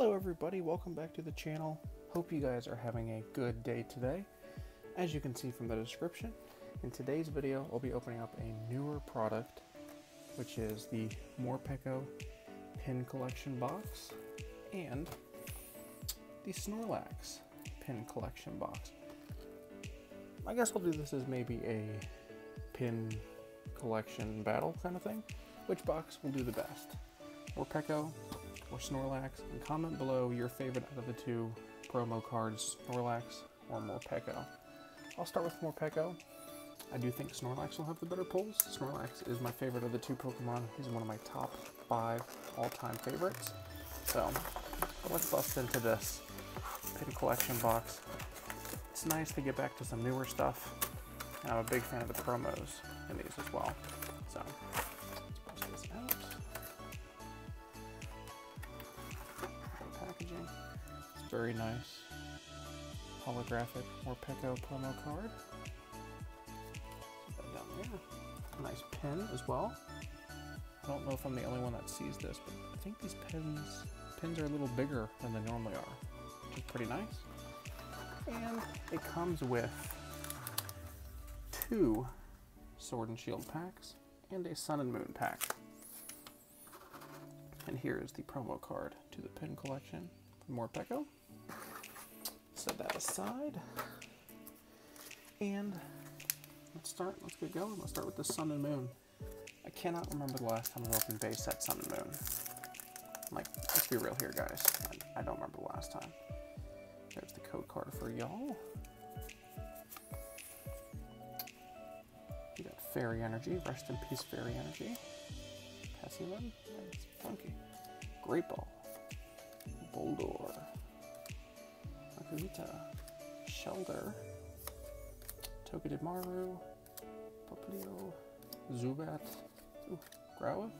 Hello everybody, welcome back to the channel. Hope you guys are having a good day today. As you can see from the description, in today's video I'll be opening up a newer product, which is the Morpeko pin collection box and the Snorlax pin collection box. I guess I'll do this as maybe a pin collection battle kind of thing. Which box will do the best? Morpeko or Snorlax? And comment below your favorite out of the two promo cards, Snorlax or Morpeko. I'll start with Morpeko. I do think Snorlax will have the better pulls. Snorlax is my favorite of the two Pokemon. He's one of my top five all-time favorites. So let's bust into this pin collection box. It's nice to get back to some newer stuff. I'm a big fan of the promos in these as well. So very nice. Holographic Morpeko promo card. Down there. Nice pin as well. I don't know if I'm the only one that sees this, but I think these pins pins are a little bigger than they normally are, which is pretty nice. And it comes with two Sword and Shield packs and a Sun and Moon pack. And here is the promo card to the pin collection from Morpeko. Set that aside. And let's start, let's get going. Let's start with the Sun and Moon. I cannot remember the last time I opened base set Sun and Moon. Like, let's be real here, guys. I, don't remember the last time. There's the code card for y'all. You got Fairy Energy. Rest in peace, Fairy Energy. Passimian. That's funky. Great Ball. Boldore. Makuhita. Shelter. Togedemaru. Zubat. Ooh, Growlithe.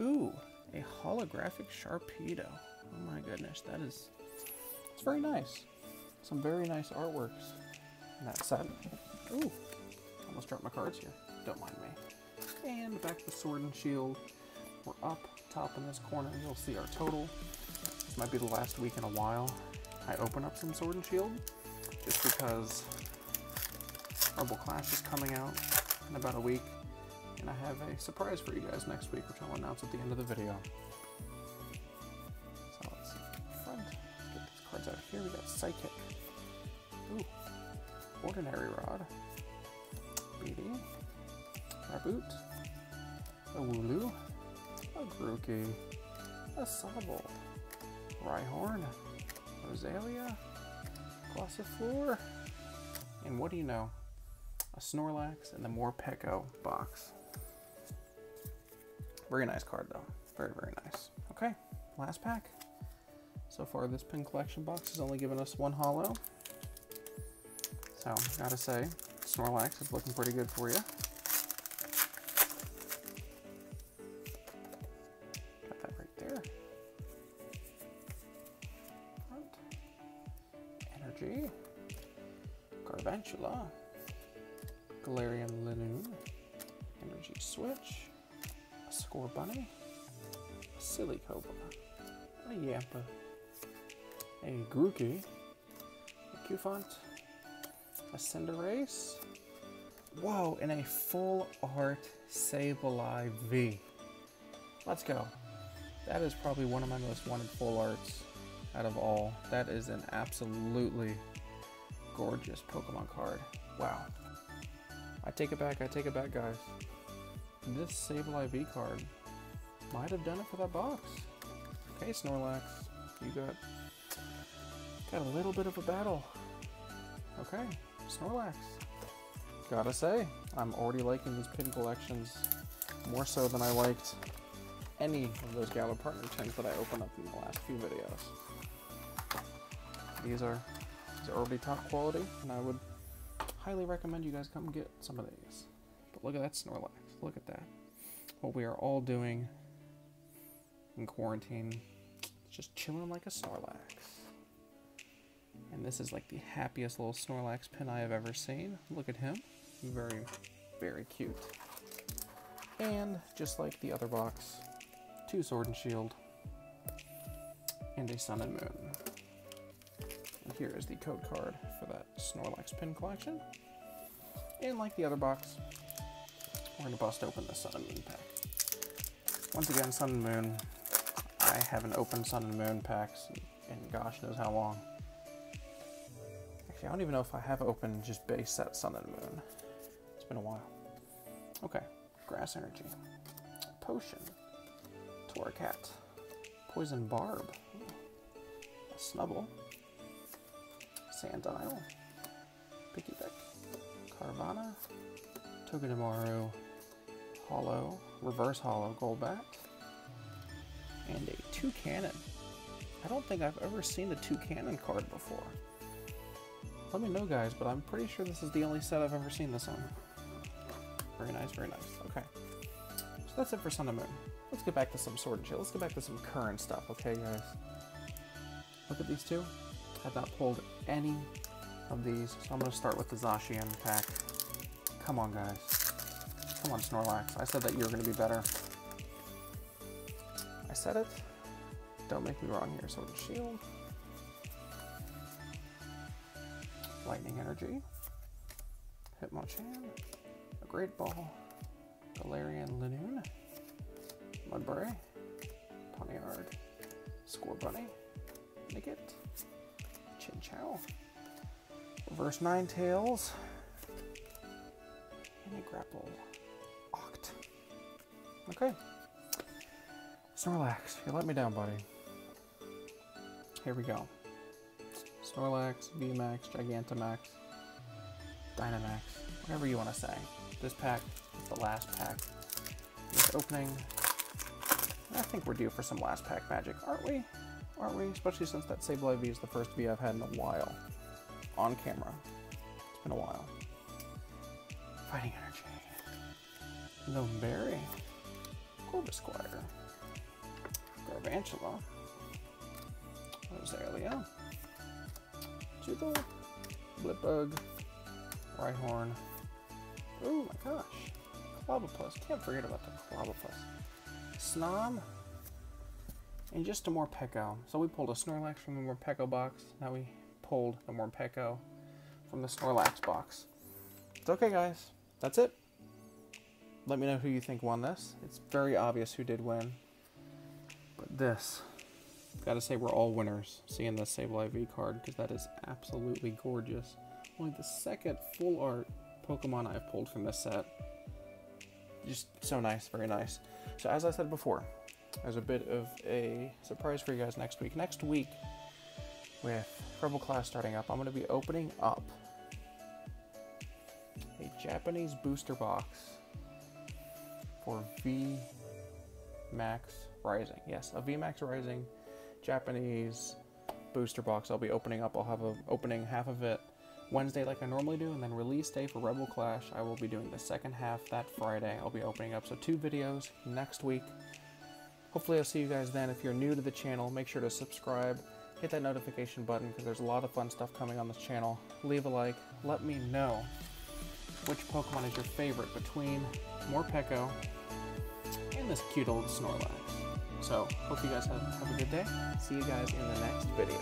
Ooh, a holographic Sharpedo. Oh my goodness, that is it's very nice. Some very nice artworks in that set. Ooh, almost dropped my cards here. Don't mind me. And back to the Sword and Shield. We're up top in this corner. You'll see our total. Might be the last week in a while I open up some Sword and Shield, just because Rebel Clash is coming out in about a week, and I have a surprise for you guys next week, which I'll announce at the end of the video. So let's front. Get these cards out here. We got Psychic. Ooh. Ordinary Rod. Beatty. Raboot. A Wooloo. A Grookey. A Sobble. Rhyhorn. Roselia. Gossifleur. And what do you know? A Snorlax and the Morpeko box. Very nice card though. Very, very nice. Okay, last pack. So far this pin collection box has only given us one holo. So, gotta say, Snorlax is looking pretty good for you. Galvantula. Galarian Linoone. Energy Switch. A Scorbunny, A Silicobra. A Yamper. A Grookey. A Cufant. A Cinderace. Whoa, and a full art Sableye V. Let's go. That is probably one of my most wanted full arts out of all. That is an absolutely gorgeous Pokemon card. Wow. I take it back, I take it back, guys. This Sableye V card might have done it for that box. Okay, Snorlax, you got got a little bit of a battle. Okay, Snorlax. Gotta say, I'm already liking these pin collections more so than I liked any of those Galar Partner tins that I opened up in the last few videos. These are, these are already top quality, and I would highly recommend you guys come get some of these. But look at that Snorlax. Look at that. What we are all doing in quarantine, just chilling like a Snorlax. And this is like the happiest little Snorlax pin I have ever seen. Look at him. Very, very cute. And just like the other box, two Sword and Shield. and a Sun and Moon. Here is the code card for that Snorlax pin collection. And like the other box, we're to bust open the Sun and Moon pack. Once again, Sun and Moon. I haven't opened Sun and Moon packs in gosh knows how long. Actually, I don't even know if I have opened just base set Sun and Moon. It's been a while. Okay, Grass Energy, Potion, Torracat, Poison Barb, Snubbull, Sandile, Pikipek, Carvanha, Togedemaru, Holo, Reverse Holo Golbat, and a Two Cannon. I don't think I've ever seen the Cannon card before. Let me know, guys, but I'm pretty sure this is the only set I've ever seen this on. Very nice, very nice. Okay. So that's it for Sun and Moon. Let's get back to some Sword and Shield. Let's get back to some current stuff, okay, guys? Look at these two. I've not pulled any of these, so I'm going to start with the Zacian pack. Come on, guys. Come on, Snorlax. I said that you were going to be better. I said it. Don't make me wrong here. Sword and Shield. Lightning Energy. Hitmonchan. A Great Ball. Galarian Linoone. Mudbray. Pawniard. Scorbunny. Nickit. Chinchou. Reverse Ninetales. And a Grapple. Oct. Okay. Snorlax, you let me down, buddy. Here we go. Snorlax, VMAX, Gigantamax, Dynamax, whatever you want to say. This pack is the last pack. This opening. I think we're due for some last pack magic, aren't we? Aren't we? Especially since that Sableye V is the first V I've had in a while. On camera. It's been a while. Fighting Energy. Lone Berry. Corvisquire. Galvantula, Roselia, Jiggle, Blipbug, Rhyhorn. Oh my gosh, Clobbopus. Can't forget about the Clobbopus. Snom, and just a Morpeko. So we pulled a Snorlax from the Morpeko box. Now we pulled the Morpeko from the Snorlax box. It's okay, guys. That's it. Let me know who you think won this. It's very obvious who did win. But this, gotta say we're all winners seeing this Sableye V card because that is absolutely gorgeous. Only the second full art Pokemon I've pulled from this set. Just so nice, very nice. So as I said before, there's a bit of a surprise for you guys next week. Next week, with Rebel Clash starting up, I'm going to be opening up a Japanese booster box for V Max Rising. Yes, a V Max Rising Japanese booster box I'll be opening up. I'll have a opening half of it Wednesday like I normally do, and then release day for Rebel Clash, I will be doing the second half that Friday. I'll be opening up. So two videos next week. Hopefully I'll see you guys then. If you're new to the channel, make sure to subscribe. Hit that notification button because there's a lot of fun stuff coming on this channel. Leave a like. Let me know which Pokemon is your favorite between Morpeko and this cute old Snorlax. So, hope you guys have, have a good day. See you guys in the next video.